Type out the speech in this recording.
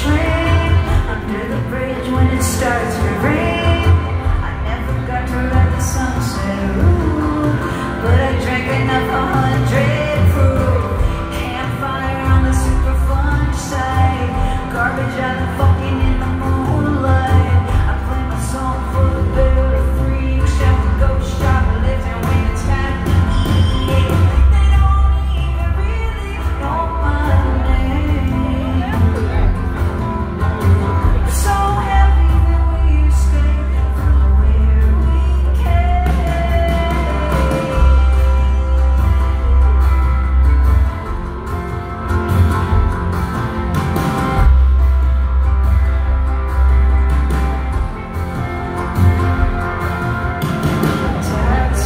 train under the bridge when it starts to rain.